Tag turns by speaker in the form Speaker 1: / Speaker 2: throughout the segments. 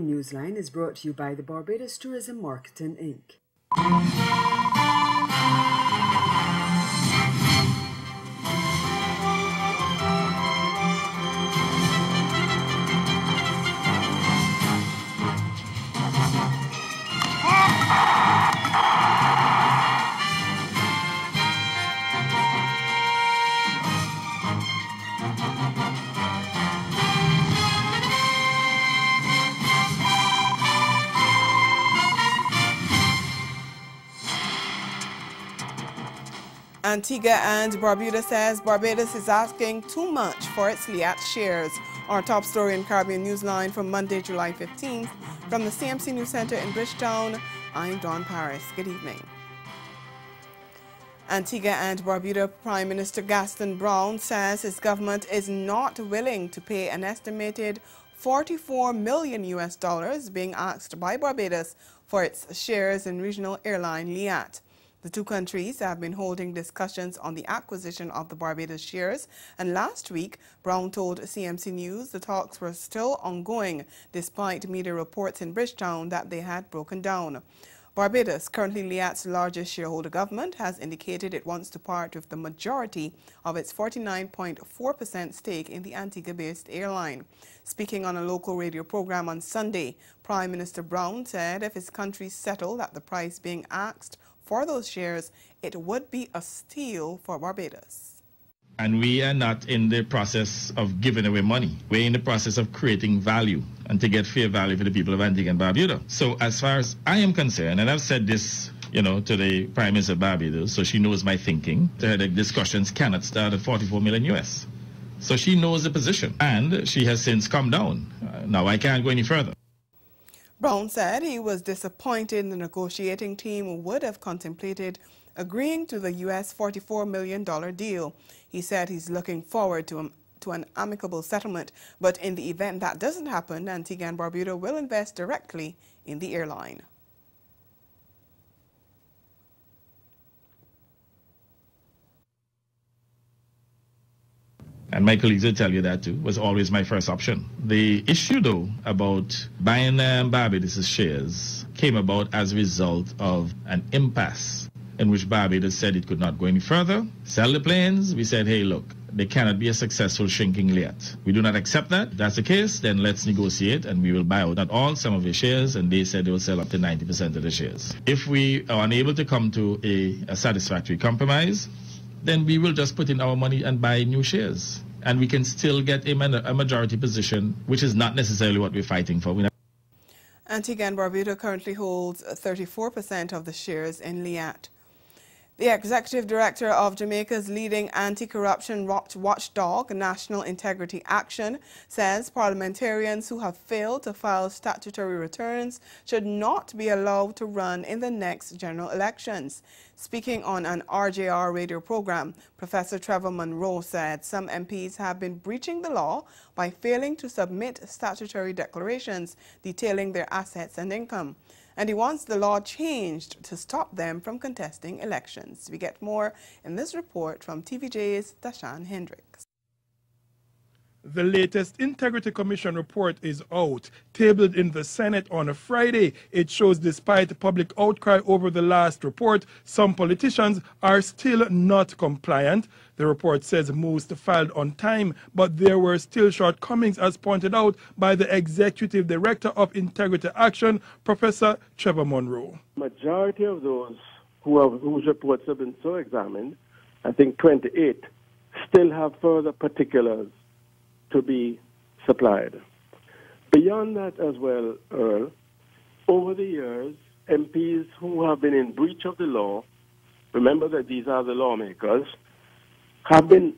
Speaker 1: Newsline is brought to you by the Barbados Tourism Marketing Inc.
Speaker 2: Antigua and Barbuda says Barbados is asking too much for its Liat shares. Our top story in Caribbean Newsline from Monday, July 15th. From the CMC News Center in Bridgetown, I'm Dawn Paris. Good evening. Antigua and Barbuda Prime Minister Gaston Browne says his government is not willing to pay an estimated 44 million US dollars being asked by Barbados for its shares in regional airline Liat. The two countries have been holding discussions on the acquisition of the Barbados shares, and last week, Browne told CMC News the talks were still ongoing, despite media reports in Bridgetown that they had broken down. Barbados, currently Liat's largest shareholder government, has indicated it wants to part with the majority of its 49.4% stake in the Antigua-based airline. Speaking on a local radio program on Sunday, Prime Minister Browne said if his country settled at the price being asked for those shares, it would be a steal for Barbados.
Speaker 3: And we are not in the process of giving away money. We're in the process of creating value and to get fair value for the people of Antigua and Barbuda. So as far as I am concerned, and I've said this you know, to the Prime Minister of Barbados, so she knows my thinking. The discussions cannot start at 44 million US. So she knows the position, and she has since come down. Now I can't go any further.
Speaker 2: Browne said he was disappointed the negotiating team would have contemplated agreeing to the U.S. $44 million deal. He said he's looking forward to, to an amicable settlement, but in the event that doesn't happen, Antigua and Barbuda will invest directly in the airline.
Speaker 3: And my colleagues will tell you that too, was always my first option. The issue, though, about buying um, Barbados' shares came about as a result of an impasse in which Barbados said it could not go any further, sell the planes. We said, hey, look, there cannot be a successful shrinking Liat. We do not accept that. If that's the case, then let's negotiate and we will buy out not all, some of the shares, and they said they will sell up to 90% of the shares. If we are unable to come to a, a satisfactory compromise, then we will just put in our money and buy new shares. And we can still get a, a majority position, which is not necessarily what we're fighting for. We're
Speaker 2: Antigua and Barbuda currently holds 34% of the shares in Liat. The executive director of Jamaica's leading anti-corruption watchdog, National Integrity Action, says parliamentarians who have failed to file statutory returns should not be allowed to run in the next general elections. Speaking on an RJR radio program, Professor Trevor Munroe said some MPs have been breaching the law by failing to submit statutory declarations detailing their assets and income and he wants the law changed to stop them from contesting elections. We get more in this report from TVJ's Dashan Hendricks.
Speaker 4: The latest Integrity Commission report is out, tabled in the Senate on a Friday. It shows despite public outcry over the last report, some politicians are still not compliant. The report says most filed on time, but there were still shortcomings as pointed out by the Executive Director of Integrity Action, Professor Trevor Munroe.
Speaker 5: Majority of those who have, whose reports have been so examined, I think 28, still have further particulars to be supplied. Beyond that, as well, Earl, over the years, MPs who have been in breach of the law, remember that these are the lawmakers, have been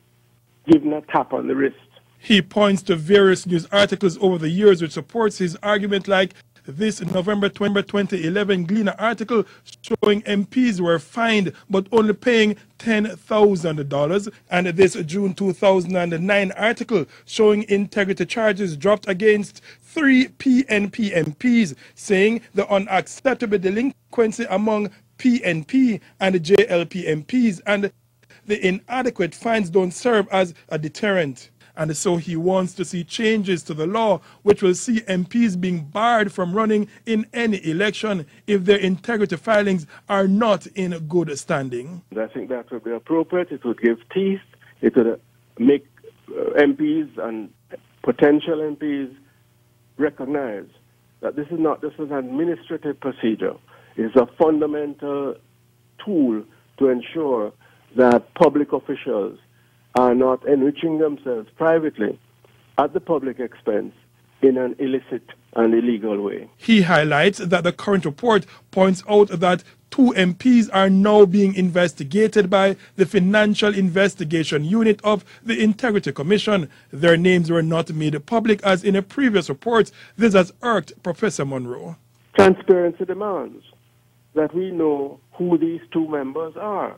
Speaker 5: given a tap on the wrist.
Speaker 4: He points to various news articles over the years which supports his argument like this November 20, 2011 Gleaner article showing MPs were fined but only paying $10,000. And this June 2009 article showing integrity charges dropped against three PNP MPs, saying the unacceptable delinquency among PNP and JLP MPs and the inadequate fines don't serve as a deterrent. And so he wants to see changes to the law which will see MPs being barred from running in any election if their integrity filings are not in good standing.
Speaker 5: I think that would be appropriate. It would give teeth. It would make uh, MPs and potential MPs recognize that this is not is an administrative procedure. It's a fundamental tool to ensure that public officials are not enriching themselves privately at the public expense in an illicit and illegal way.
Speaker 4: He highlights that the current report points out that two MPs are now being investigated by the Financial Investigation Unit of the Integrity Commission. Their names were not made public as in a previous report. This has irked Professor Munroe.
Speaker 5: Transparency demands that we know who these two members are.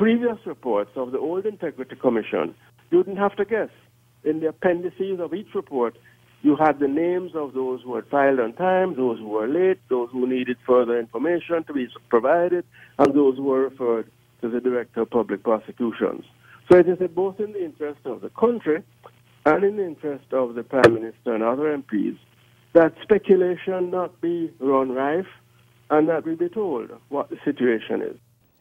Speaker 5: Previous reports of the old Integrity Commission, you didn't have to guess. In the appendices of each report, you had the names of those who had filed on time, those who were late, those who needed further information to be provided, and those who were referred to the Director of Public Prosecutions. So it is both in the interest of the country and in the interest of the Prime Minister and other MPs that speculation not be run rife and that we be told what the situation is.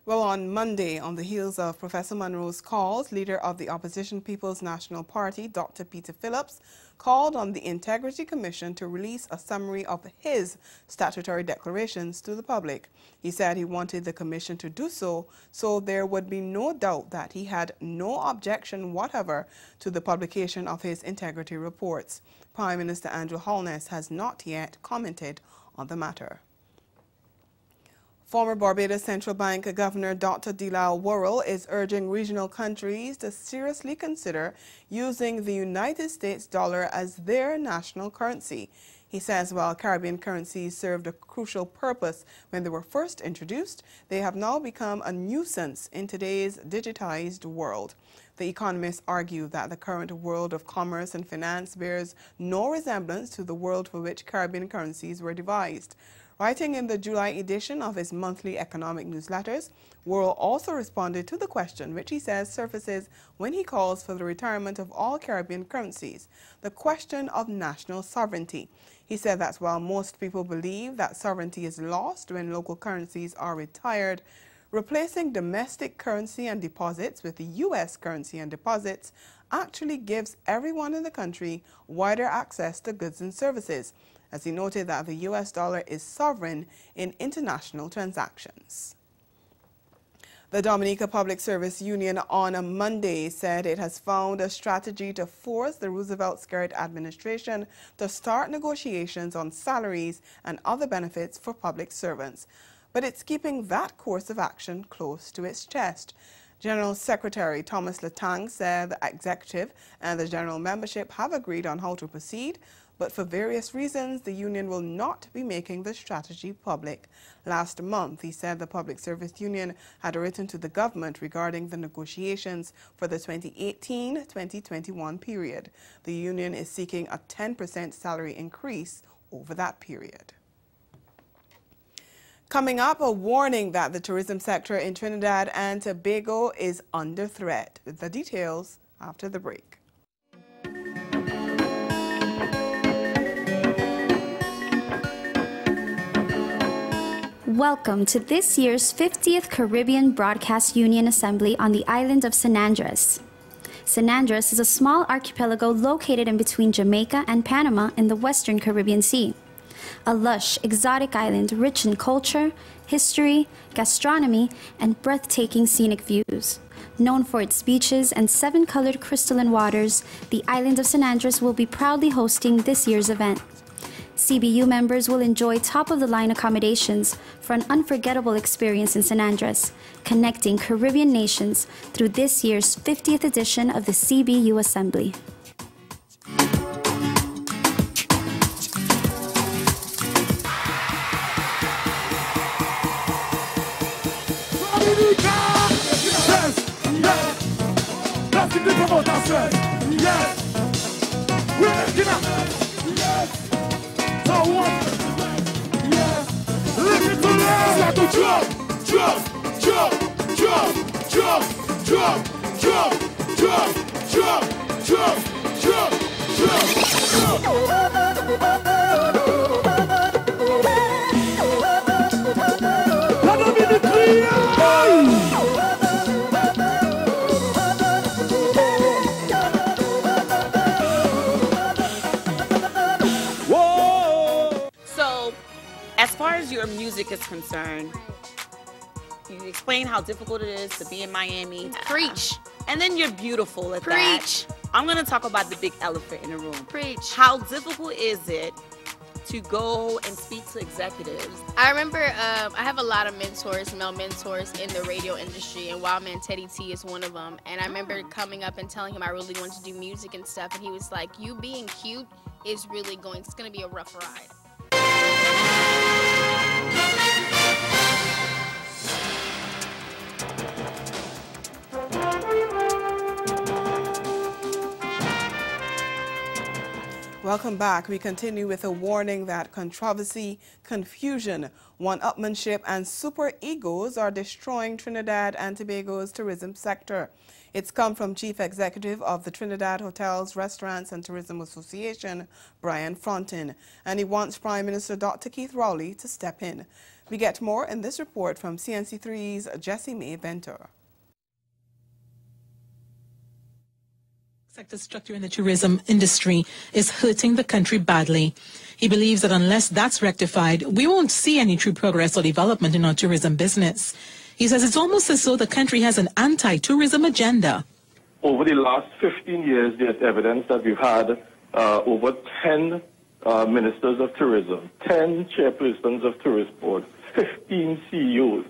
Speaker 2: Well, on Monday, on the heels of Professor Munroe's calls, leader of the opposition People's National Party, Dr. Peter Phillips, called on the Integrity Commission to release a summary of his statutory declarations to the public. He said he wanted the commission to do so so there would be no doubt that he had no objection whatever to the publication of his integrity reports. Prime Minister Andrew Holness has not yet commented on the matter. Former Barbados Central Bank Governor Dr. DeLisle Worrell is urging regional countries to seriously consider using the United States dollar as their national currency. He says while Caribbean currencies served a crucial purpose when they were first introduced, they have now become a nuisance in today's digitized world. The economists argue that the current world of commerce and finance bears no resemblance to the world for which Caribbean currencies were devised. Writing in the July edition of his monthly economic newsletters, Worrell also responded to the question which he says surfaces when he calls for the retirement of all Caribbean currencies, the question of national sovereignty. He said that while most people believe that sovereignty is lost when local currencies are retired, replacing domestic currency and deposits with the U.S. currency and deposits actually gives everyone in the country wider access to goods and services, as he noted that the U.S. dollar is sovereign in international transactions. The Dominica Public Service Union on a Monday said it has found a strategy to force the Roosevelt Skerritt administration to start negotiations on salaries and other benefits for public servants. But it's keeping that course of action close to its chest. General Secretary Thomas Letang said the executive and the general membership have agreed on how to proceed, but for various reasons, the union will not be making the strategy public. Last month, he said the Public Service Union had written to the government regarding the negotiations for the 2018-2021 period. The union is seeking a 10% salary increase over that period. Coming up, a warning that the tourism sector in Trinidad and Tobago is under threat. The details after the break.
Speaker 6: Welcome to this year's 50th Caribbean Broadcast Union Assembly on the island of San Andres. San Andres is a small archipelago located in between Jamaica and Panama in the western Caribbean Sea. A lush, exotic island rich in culture, history, gastronomy, and breathtaking scenic views. Known for its beaches and seven colored crystalline waters, the island of San Andres will be proudly hosting this year's event. CBU members will enjoy top of the line accommodations for an unforgettable experience in San Andres, connecting Caribbean nations through this year's 50th edition of the CBU Assembly. Afrique de promotion.
Speaker 7: Yes. We're making up. Yes. So what? Yes. Live it to love. Start to jump, jump, jump, jump, jump, jump, jump, jump,
Speaker 8: jump, jump. drop, drop, drop. Music is concerned, you explain how difficult it is to be in Miami.
Speaker 9: Preach.
Speaker 8: And then you're beautiful at that.
Speaker 9: Preach.
Speaker 8: that. I'm gonna talk about the big elephant in the room.
Speaker 9: Preach.
Speaker 8: How difficult is it to go and speak to executives?
Speaker 9: I remember um, I have a lot of mentors, male mentors in the radio industry, and Wildman Teddy T is one of them. And I remember coming up and telling him I really wanted to do music and stuff, and he was like, "You being cute is really going. It's going to be a rough ride."
Speaker 2: Welcome back. We continue with a warning that controversy, confusion, one-upmanship, and super egos are destroying Trinidad and Tobago's tourism sector. It's come from Chief Executive of the Trinidad Hotels, Restaurants and Tourism Association, Brian Frontin, and he wants Prime Minister Dr. Keith Rowley to step in. We get more in this report from CNC3's Jessie May Ventour.
Speaker 10: Sector structure in the tourism industry is hurting the country badly. He believes that unless that's rectified, we won't see any true progress or development in our tourism business. He says it's almost as though the country has an anti-tourism agenda.
Speaker 11: Over the last 15 years, there's evidence that we've had uh, over 10 uh, ministers of tourism, 10 chairpersons of tourist boards, 15 CEOs.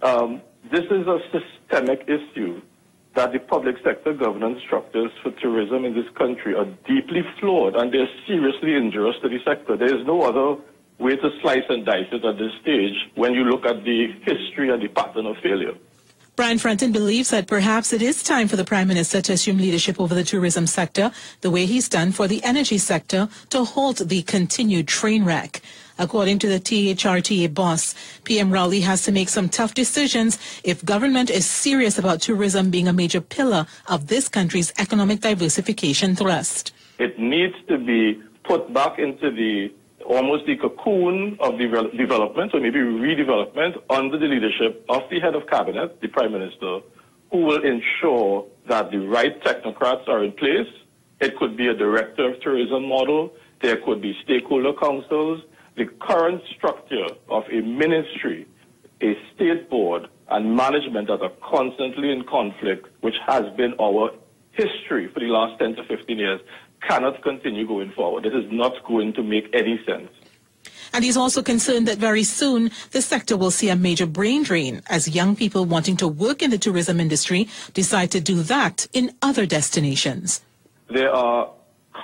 Speaker 11: Um, this is a systemic issue that the public sector governance structures for tourism in this country are deeply flawed and they're seriously injurious to the sector. There is no other way to slice and dice it at this stage when you look at the history and the pattern of failure.
Speaker 10: Brian Frontin believes that perhaps it is time for the Prime Minister to assume leadership over the tourism sector, the way he's done for the energy sector, to halt the continued train wreck. According to the THRTA boss, PM Rowley has to make some tough decisions if government is serious about tourism being a major pillar of this country's economic diversification thrust.
Speaker 11: It needs to be put back into the almost the cocoon of the development or maybe redevelopment under the leadership of the head of cabinet, the prime minister, who will ensure that the right technocrats are in place. It could be a director of tourism model. There could be stakeholder councils. The current structure of a ministry, a state board, and management that are constantly in conflict, which has been our history for the last 10 to 15 years, cannot continue going forward. It is not going to make any sense.
Speaker 10: And he's also concerned that very soon the sector will see a major brain drain as young people wanting to work in the tourism industry decide to do that in other destinations.
Speaker 11: There are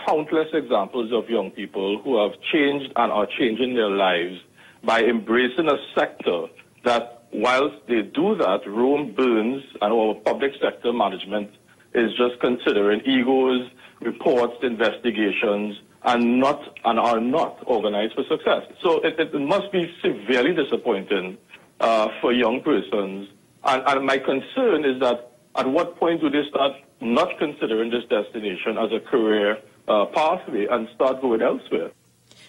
Speaker 11: countless examples of young people who have changed and are changing their lives by embracing a sector that, whilst they do that, Rome burns and our public sector management is just considering egos, reports, investigations, and not and are not organized for success. So it, it must be severely disappointing uh, for young persons. And, and my concern is that at what point do they start not considering this destination as a career uh, pathway and start going elsewhere?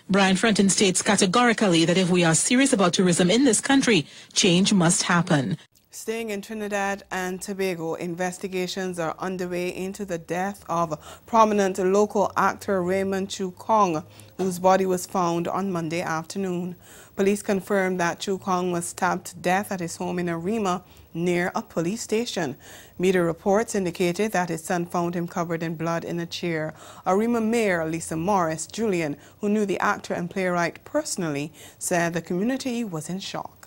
Speaker 10: Brian Frontin states categorically that if we are serious about tourism in this country, change must happen.
Speaker 2: Staying in Trinidad and Tobago, investigations are underway into the death of prominent local actor Raymond Chu Kong, whose body was found on Monday afternoon. Police confirmed that Chu Kong was stabbed to death at his home in Arima near a police station. Media reports indicated that his son found him covered in blood in a chair. Arima Mayor Lisa Morris Julian, who knew the actor and playwright personally, said the community was in shock.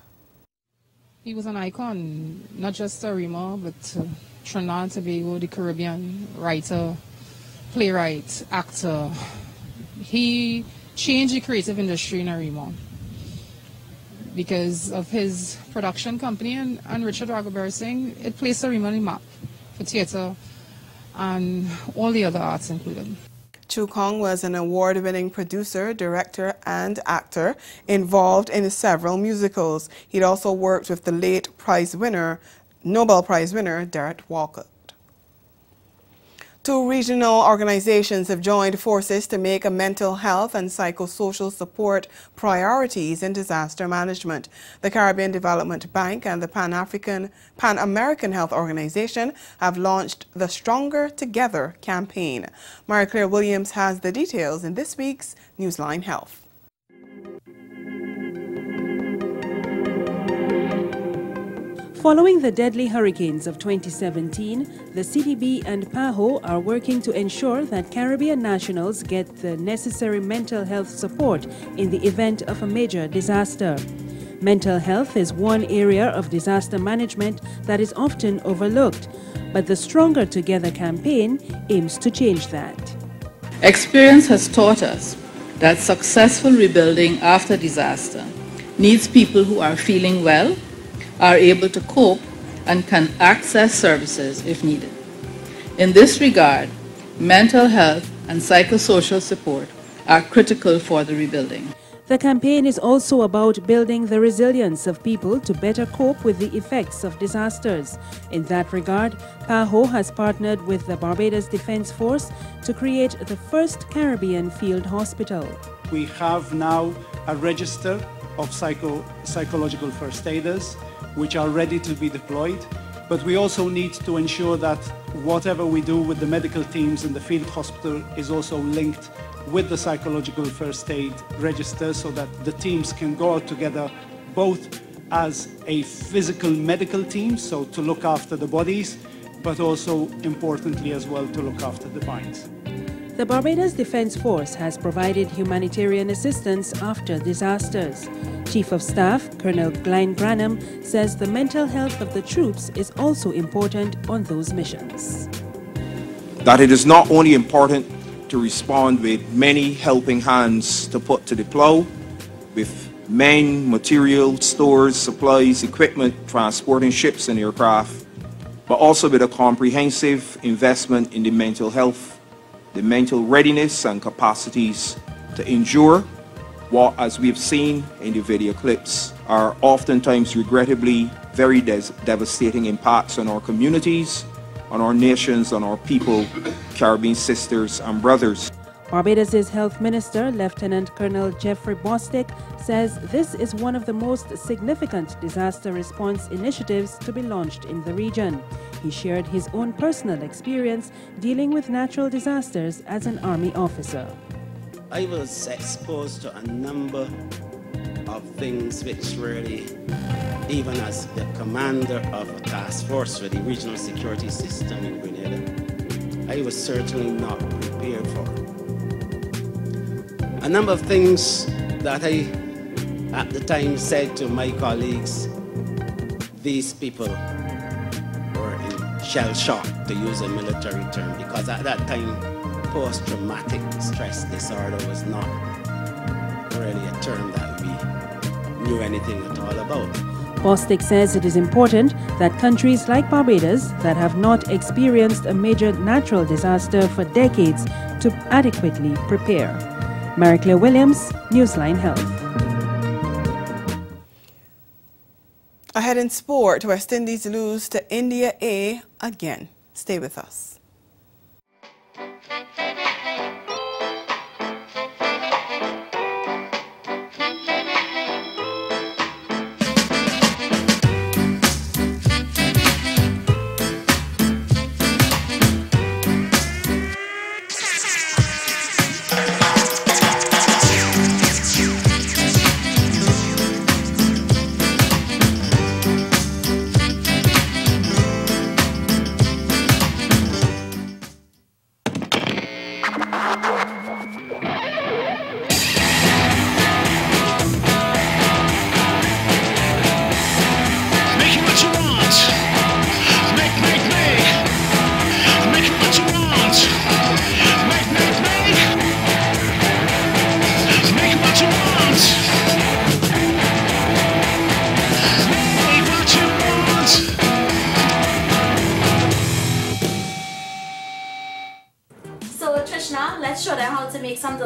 Speaker 12: He was an icon, not just Arima, but uh, Trinidad Tobago, the Caribbean, writer, playwright, actor. He changed the creative industry in Arima because of his production company and, and Richard Dagobert Singh, it placed Arima on the map for theatre and all the other arts included.
Speaker 2: Chu Kong was an award-winning producer, director, and actor involved in several musicals. He'd also worked with the late prize winner, Nobel Prize winner, Derek Walcott. Two regional organizations have joined forces to make a mental health and psychosocial support priorities in disaster management. The Caribbean Development Bank and the Pan-African, Pan-American Health Organization have launched the Stronger Together campaign. Maria Claire Williams has the details in this week's Newsline Health.
Speaker 13: Following the deadly hurricanes of 2017, the CDB and PAHO are working to ensure that Caribbean nationals get the necessary mental health support in the event of a major disaster. Mental health is one area of disaster management that is often overlooked, but the Stronger Together campaign aims to change that.
Speaker 14: Experience has taught us that successful rebuilding after disaster needs people who are feeling well are able to cope and can access services if needed. In this regard, mental health and psychosocial support are critical for the rebuilding.
Speaker 13: The campaign is also about building the resilience of people to better cope with the effects of disasters. In that regard, PAHO has partnered with the Barbados Defense Force to create the first Caribbean field hospital.
Speaker 15: We have now a register of psycho psychological first aiders which are ready to be deployed. But we also need to ensure that whatever we do with the medical teams in the field hospital is also linked with the psychological first aid register so that the teams can go out together both as a physical medical team, so to look after the bodies, but also importantly as well to look after the minds.
Speaker 13: The Barbados Defense Force has provided humanitarian assistance after disasters. Chief of Staff Colonel Glyne Grannum says the mental health of the troops is also important on those missions.
Speaker 16: That it is not only important to respond with many helping hands to put to the plow, with men, material, stores, supplies, equipment, transporting ships and aircraft, but also with a comprehensive investment in the mental health the mental readiness and capacities to endure what, as we've seen in the video clips, are oftentimes regrettably very devastating impacts on our communities, on our nations, on our people, Caribbean sisters and brothers.
Speaker 13: Barbados' Health Minister, Lieutenant Colonel Jeffrey Bostic, says this is one of the most significant disaster response initiatives to be launched in the region. He shared his own personal experience dealing with natural disasters as an Army officer.
Speaker 17: I was exposed to a number of things which really, even as the commander of a task force for the regional security system in Grenada, I was certainly not prepared for. A number of things that I at the time said to my colleagues, these people shell shock, to use a military term, because at that time, post traumatic stress disorder was not really a term that we knew anything at all about.
Speaker 13: Bostic says it is important that countries like Barbados that have not experienced a major natural disaster for decades to adequately prepare. Mary Claire Williams, Newsline Health.
Speaker 2: Ahead in sport, West Indies lose to India A again. Stay with us.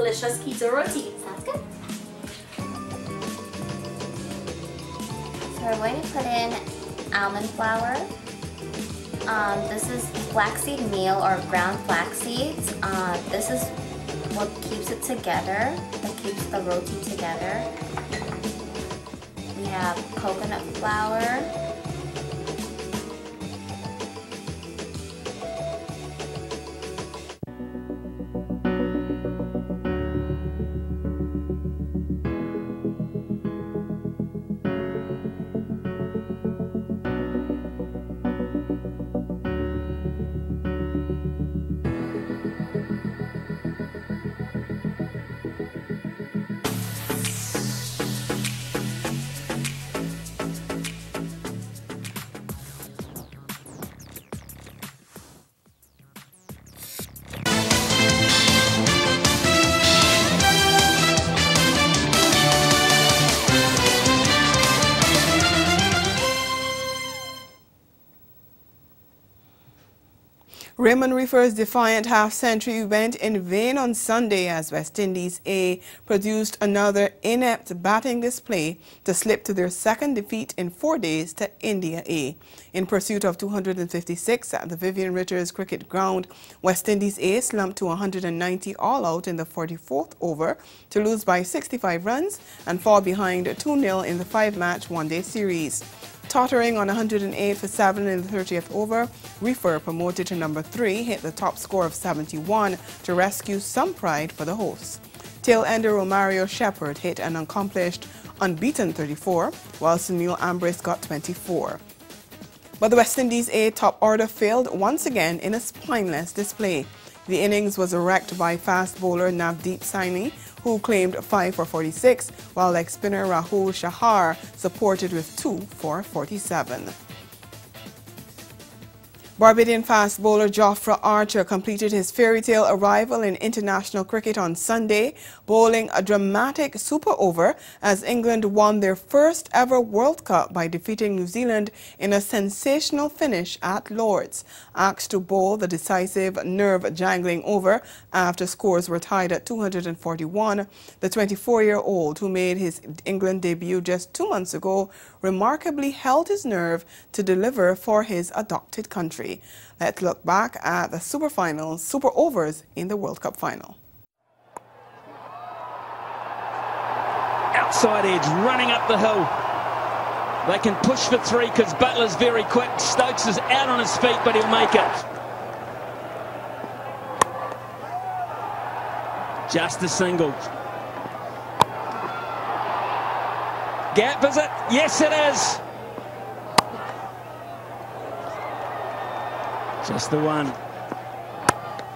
Speaker 14: delicious pizza roti. Sounds good.
Speaker 18: So we're going to put in almond flour. Um, this is flaxseed meal or ground flax seeds. Uh, this is what keeps it together, that keeps the roti together. We have coconut flour.
Speaker 2: Raymond Reifer's defiant half-century went in vain on Sunday as West Indies A produced another inept batting display to slip to their second defeat in four days to India A. In pursuit of 256 at the Vivian Richards cricket ground, West Indies A slumped to 190 all out in the 44th over to lose by 65 runs and fall behind 2-0 in the five-match one-day series. Tottering on 108 for 7 in the 30th over, Reifer, promoted to number 3, hit the top score of 71 to rescue some pride for the hosts. Tail ender Romario Shepherd hit an accomplished unbeaten 34, while Samuel Ambrose got 24. But the West Indies A top order failed once again in a spineless display. The innings was wrecked by fast bowler Navdeep Saini, who claimed 5 for 46, while leg spinner Rahul Chahar supported with 2 for 47. Barbadian fast bowler Jofra Archer completed his fairy tale arrival in international cricket on Sunday, bowling a dramatic super over as England won their first ever World Cup by defeating New Zealand in a sensational finish at Lord's. Asked to bowl the decisive nerve-jangling over after scores were tied at 241, the 24-year-old who made his England debut just two months ago remarkably held his nerve to deliver for his adopted country. Let's look back at the super finals, super overs in the World Cup final.
Speaker 19: Outside edge, running up the hill. They can push for three because Buttler's very quick. Stokes is out on his feet, but he'll make it. Just a single. Gap, is it? Yes, it is. Just the one.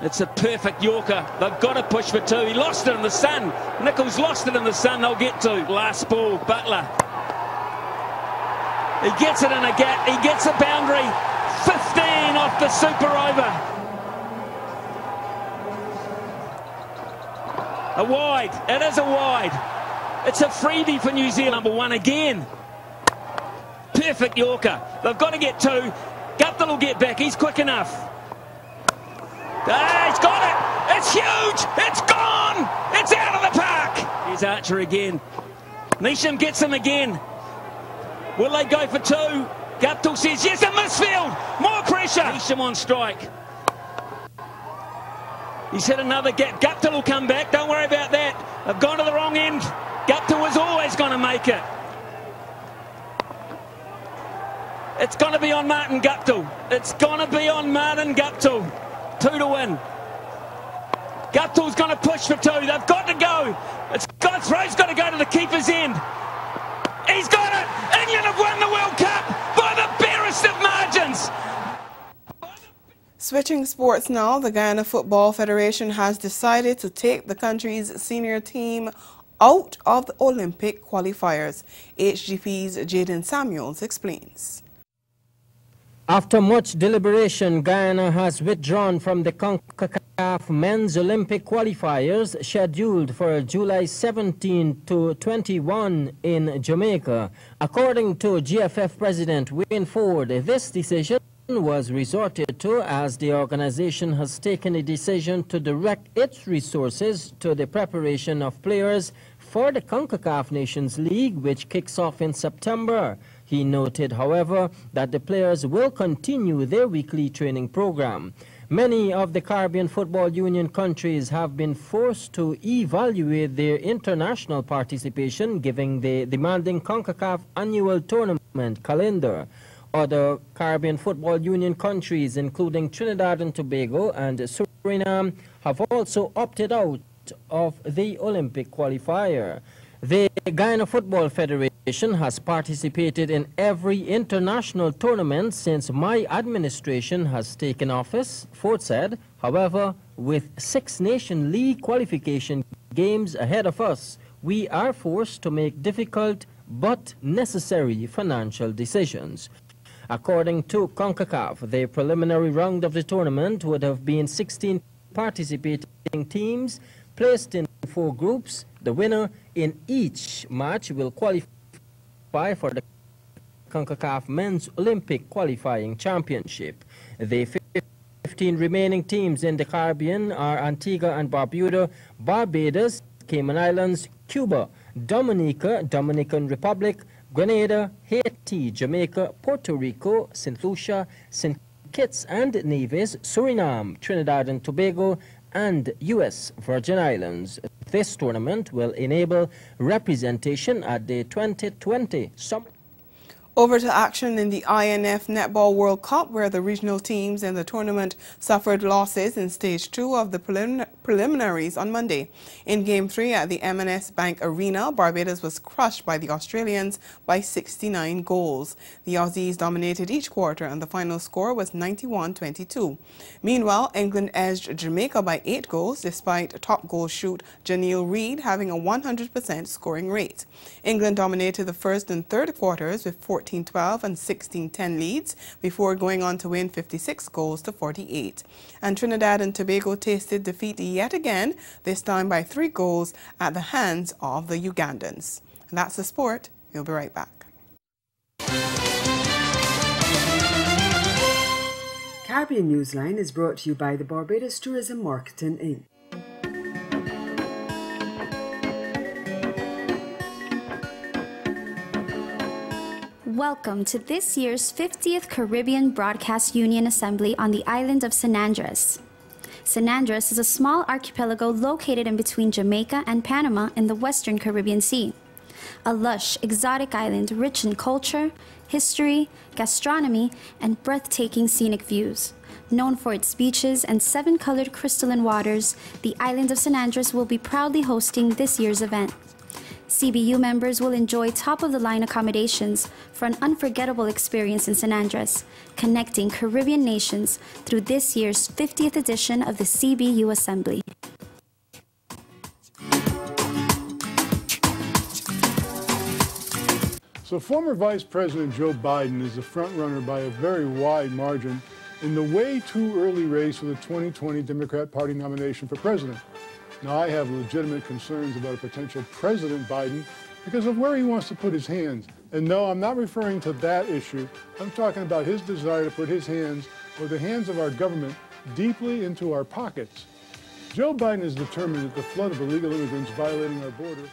Speaker 19: It's a perfect Yorker. They've got to push for two. He lost it in the sun. Nicholls lost it in the sun. They'll get to. Last ball, Buttler. He gets it in a gap. He gets a boundary. 15 off the super over. A wide. It is a wide. It's a freebie for New Zealand. Number one again. Perfect Yorker. They've got to get two. Guptill will get back. He's quick enough. Ah, he's got it. It's huge. It's gone. It's out of the park. Here's Archer again. Neesham gets him again. Will they go for two? Guptill says yes, a misfield. More pressure. Neesham on strike. He's hit another gap. Guptill will come back. Don't worry about that. They've gone to the wrong end. Guptill was always going to make it. It's going to be on Martin Guptill. It's going to be on Martin Guptill. Two to win. Guptill's going to push for two. They've got to go. It's got throw's got to go to the keeper's end. He's got it. England have won the World Cup by the barest of margins.
Speaker 2: Switching sports now, the Guyana Football Federation has decided to take the country's senior team out of the Olympic qualifiers. HGP's Jaden Samuels explains.
Speaker 20: After much deliberation, Guyana has withdrawn from the CONCACAF Men's Olympic qualifiers scheduled for July 17 to 21 in Jamaica. According to GFF President Wayne Ford, this decision was resorted to as the organization has taken a decision to direct its resources to the preparation of players for the CONCACAF Nations League, which kicks off in September. He noted, however, that the players will continue their weekly training program. Many of the Caribbean Football Union countries have been forced to evaluate their international participation given the demanding CONCACAF annual tournament calendar. Other Caribbean Football Union countries, including Trinidad and Tobago and Suriname, have also opted out of the Olympic qualifier. The Guyana Football Federation has participated in every international tournament since my administration has taken office, Ford said. However, with Six Nation League qualification games ahead of us, we are forced to make difficult but necessary financial decisions. According to CONCACAF, the preliminary round of the tournament would have been 16 participating teams placed in four groups. The winner in each match will qualify for the CONCACAF Men's Olympic Qualifying Championship. The 15 remaining teams in the Caribbean are Antigua and Barbuda, Barbados, Cayman Islands, Cuba, Dominica, Dominican Republic, Grenada, Haiti, Jamaica, Puerto Rico, St. Lucia, St. Kitts and Nevis, Suriname, Trinidad and Tobago, and U.S. Virgin Islands. This tournament will enable representation at the 2020 Summit.
Speaker 2: Over to action in the INF Netball World Cup, where the regional teams in the tournament suffered losses in stage two of the prelim preliminaries on Monday. In game three at the M&S Bank Arena, Barbados was crushed by the Australians by 69 goals. The Aussies dominated each quarter and the final score was 91-22. Meanwhile, England edged Jamaica by eight goals despite top goal shoot Janelle Reid having a 100% scoring rate. England dominated the first and third quarters with 14 14-12 and 16-10 leads before going on to win 56 goals to 48. And Trinidad and Tobago tasted defeat yet again, this time by three goals at the hands of the Ugandans. And that's the sport. We'll be right back.
Speaker 1: Caribbean Newsline is brought to you by the Barbados Tourism Marketing Inc.
Speaker 6: Welcome to this year's 50th Caribbean Broadcast Union Assembly on the island of San Andres. San Andres is a small archipelago located in between Jamaica and Panama in the western Caribbean Sea. A lush, exotic island rich in culture, history, gastronomy, and breathtaking scenic views. Known for its beaches and seven colored crystalline waters, the island of San Andres will be proudly hosting this year's event. CBU members will enjoy top of the line accommodations for an unforgettable experience in San Andres, connecting Caribbean nations through this year's 50th edition of the CBU Assembly.
Speaker 21: So former Vice President Joe Biden is the frontrunner by a very wide margin in the way too early race for the 2020 Democrat Party nomination for president. Now, I have legitimate concerns about a potential President Biden because of where he wants to put his hands. And no, I'm not referring to that issue. I'm talking about his desire to put his hands or the hands of our government deeply into our pockets. Joe Biden is determined that the flood of illegal immigrants violating our border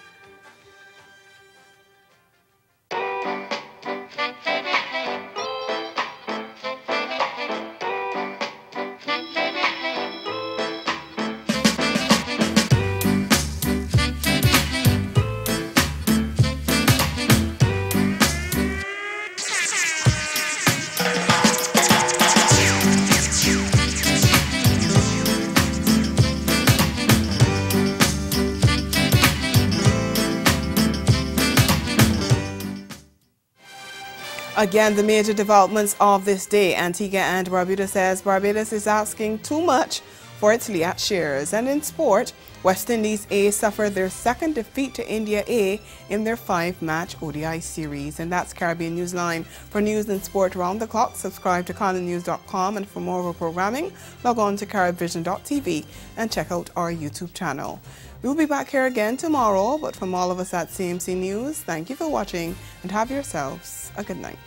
Speaker 2: Again, the major developments of this day. Antigua and Barbuda says Barbados is asking too much for its Liat shares. And in sport, West Indies A suffered their second defeat to India A in their five-match ODI series. And that's Caribbean Newsline. For news and sport around the clock, subscribe to CanadaNews.com. And for more of our programming, log on to CaribVision.tv and check out our YouTube channel. We'll be back here again tomorrow, but from all of us at CMC News, thank you for watching and have yourselves a good night.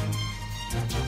Speaker 2: Thank you.